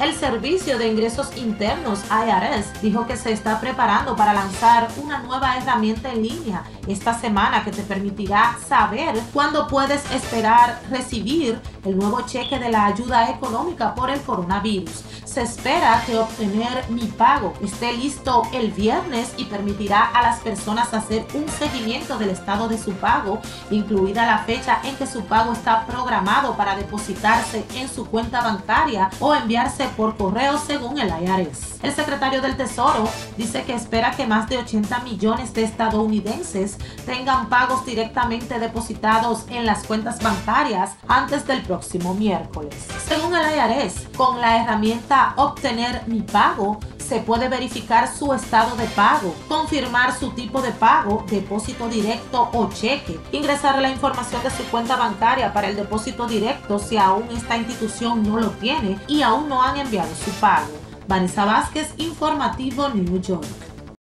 El Servicio de Ingresos Internos, IRS, dijo que se está preparando para lanzar una nueva herramienta en línea esta semana que te permitirá saber cuándo puedes esperar recibir el nuevo cheque de la ayuda económica por el coronavirus. Se espera que obtener mi pago esté listo el viernes y permitirá a las personas hacer un seguimiento del estado de su pago, incluida la fecha en que su pago está programado para depositarse en su cuenta bancaria o enviarse por correo según el IRS. El secretario del Tesoro dice que espera que más de 80 millones de estadounidenses tengan pagos directamente depositados en las cuentas bancarias antes del próximo miércoles. Según el IRS, con la herramienta Obtener mi pago, se puede verificar su estado de pago, confirmar su tipo de pago, depósito directo o cheque, ingresar la información de su cuenta bancaria para el depósito directo si aún esta institución no lo tiene y aún no han enviado su pago. Vanessa Vázquez, Informativo New York.